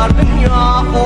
Başlar dünya o yani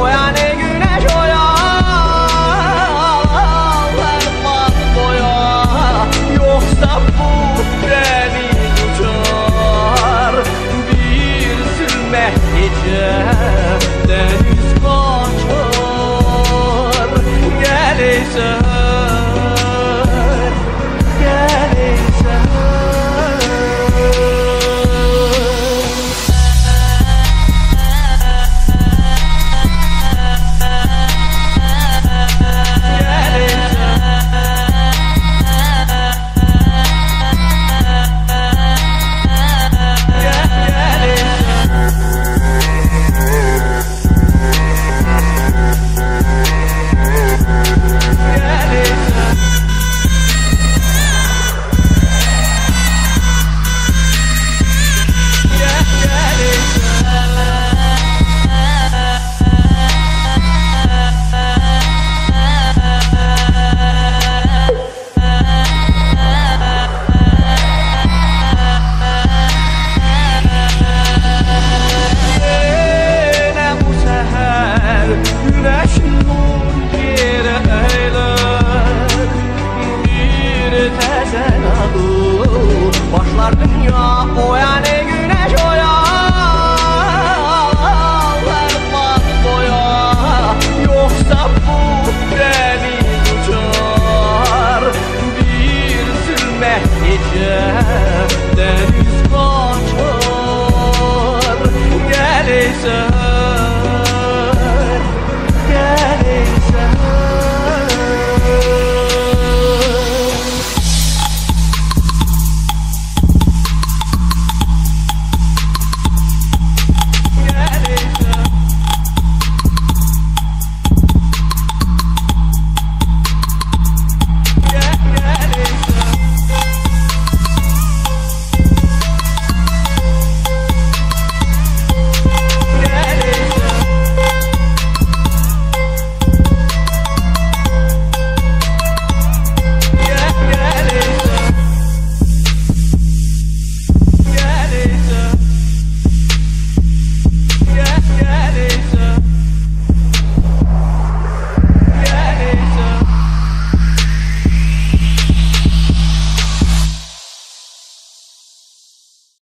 Yanar dünya o yani güneş o ya. Yoksa bu deniz uçar Bir sürme içe Deniz kaçar Gelirse